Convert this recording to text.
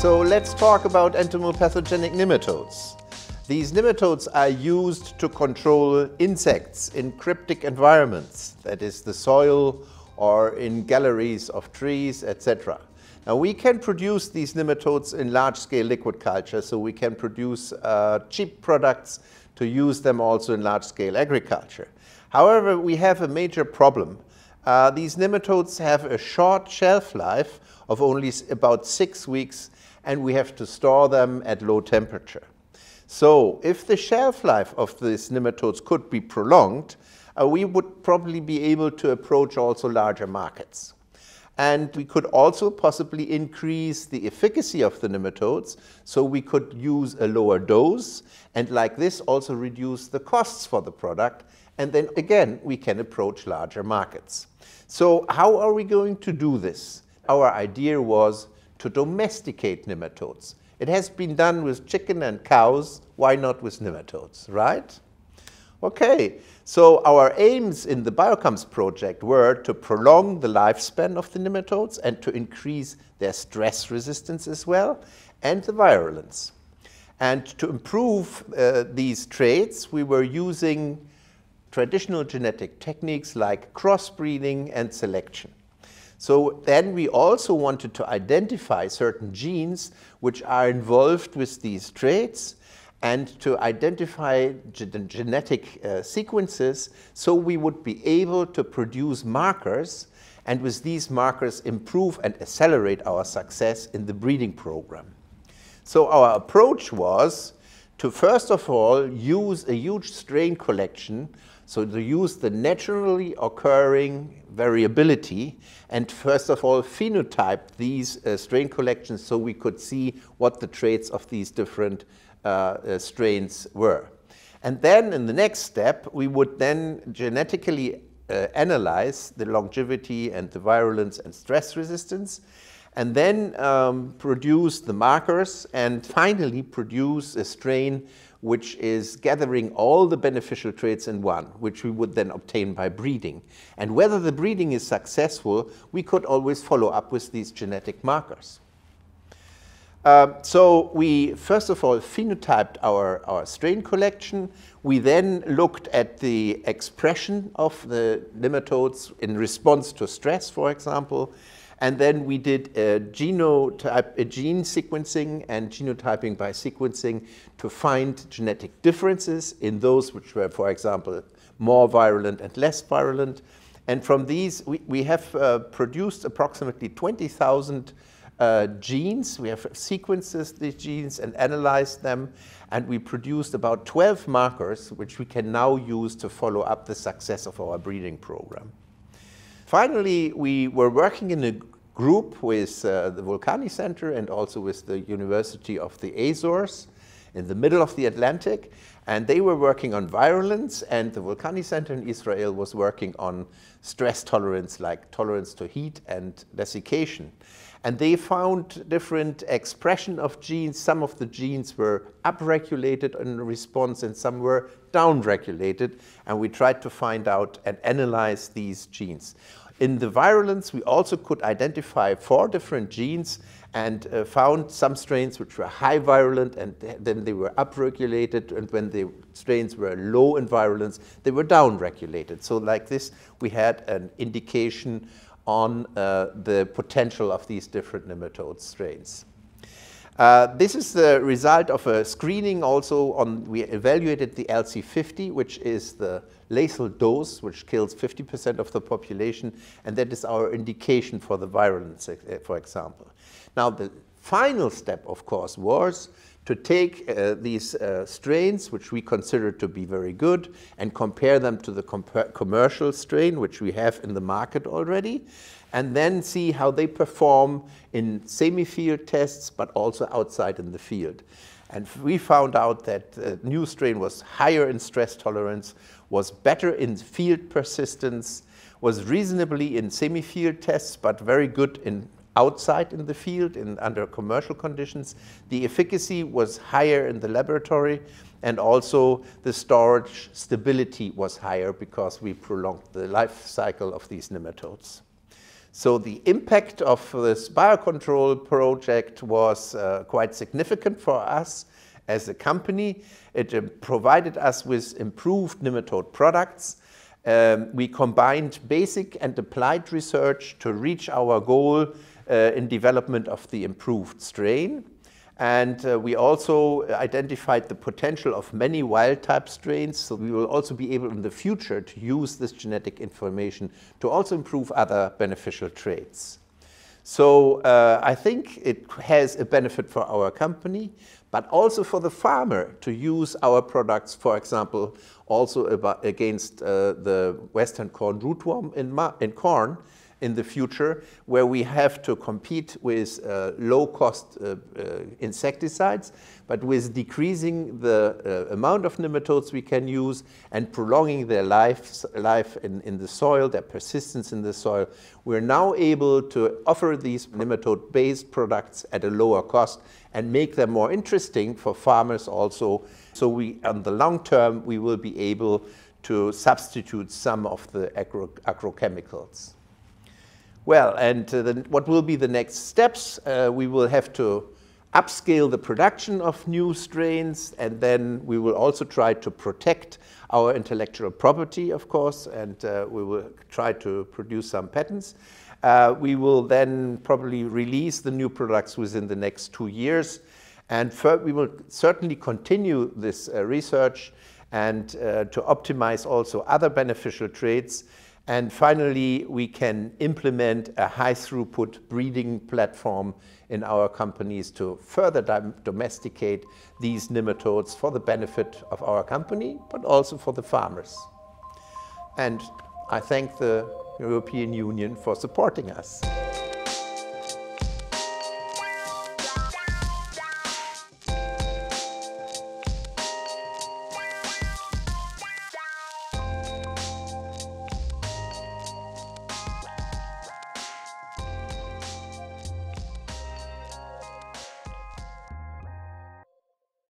So let's talk about entomopathogenic nematodes. These nematodes are used to control insects in cryptic environments, that is the soil or in galleries of trees, etc. Now we can produce these nematodes in large-scale liquid culture, so we can produce uh, cheap products to use them also in large-scale agriculture. However, we have a major problem. Uh, these nematodes have a short shelf life of only about six weeks and we have to store them at low temperature. So if the shelf life of these nematodes could be prolonged, uh, we would probably be able to approach also larger markets. And we could also possibly increase the efficacy of the nematodes, so we could use a lower dose, and like this also reduce the costs for the product, and then again, we can approach larger markets. So how are we going to do this? Our idea was to domesticate nematodes. It has been done with chicken and cows, why not with nematodes, right? Okay, so our aims in the BIOCOMES project were to prolong the lifespan of the nematodes and to increase their stress resistance as well, and the virulence. And to improve uh, these traits, we were using traditional genetic techniques like crossbreeding and selection. So then we also wanted to identify certain genes which are involved with these traits and to identify genetic uh, sequences so we would be able to produce markers and with these markers improve and accelerate our success in the breeding program. So our approach was to first of all use a huge strain collection so to use the naturally occurring variability and first of all phenotype these uh, strain collections so we could see what the traits of these different uh, uh, strains were. And then in the next step, we would then genetically uh, analyze the longevity and the virulence and stress resistance and then um, produce the markers and finally produce a strain which is gathering all the beneficial traits in one, which we would then obtain by breeding. And whether the breeding is successful, we could always follow up with these genetic markers. Uh, so we first of all phenotyped our, our strain collection. We then looked at the expression of the nematodes in response to stress, for example. And then we did a genotype, a gene sequencing and genotyping by sequencing to find genetic differences in those which were, for example, more virulent and less virulent. And from these, we, we have uh, produced approximately 20,000 uh, genes. We have sequenced these genes and analyzed them. And we produced about 12 markers, which we can now use to follow up the success of our breeding program. Finally, we were working in a group with uh, the Volcani Center and also with the University of the Azores in the middle of the Atlantic. And they were working on virulence, and the Volcani Center in Israel was working on stress tolerance, like tolerance to heat and desiccation. And they found different expression of genes. Some of the genes were upregulated in response and some were downregulated. And we tried to find out and analyze these genes. In the virulence, we also could identify four different genes and uh, found some strains which were high virulent and th then they were upregulated and when the strains were low in virulence, they were downregulated. So like this, we had an indication on uh, the potential of these different nematode strains. Uh, this is the result of a screening also on, we evaluated the LC50, which is the lethal dose, which kills 50% of the population, and that is our indication for the virulence, for example. Now, the final step, of course, was to take uh, these uh, strains, which we consider to be very good, and compare them to the commercial strain, which we have in the market already, and then see how they perform in semi-field tests, but also outside in the field. And we found out that the new strain was higher in stress tolerance, was better in field persistence, was reasonably in semi-field tests, but very good in outside in the field in under commercial conditions. The efficacy was higher in the laboratory and also the storage stability was higher because we prolonged the life cycle of these nematodes. So the impact of this biocontrol project was uh, quite significant for us as a company. It uh, provided us with improved nematode products. Um, we combined basic and applied research to reach our goal in development of the improved strain. And uh, we also identified the potential of many wild type strains. So we will also be able in the future to use this genetic information to also improve other beneficial traits. So uh, I think it has a benefit for our company, but also for the farmer to use our products, for example, also against uh, the western corn rootworm in, in corn, in the future where we have to compete with uh, low-cost uh, uh, insecticides, but with decreasing the uh, amount of nematodes we can use and prolonging their life, life in, in the soil, their persistence in the soil, we're now able to offer these nematode-based products at a lower cost and make them more interesting for farmers also. So we, on the long term, we will be able to substitute some of the agro agrochemicals. Well, and uh, the, what will be the next steps? Uh, we will have to upscale the production of new strains, and then we will also try to protect our intellectual property, of course, and uh, we will try to produce some patents. Uh, we will then probably release the new products within the next two years, and we will certainly continue this uh, research and uh, to optimize also other beneficial traits and finally, we can implement a high throughput breeding platform in our companies to further domesticate these nematodes for the benefit of our company, but also for the farmers. And I thank the European Union for supporting us.